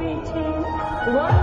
beating. One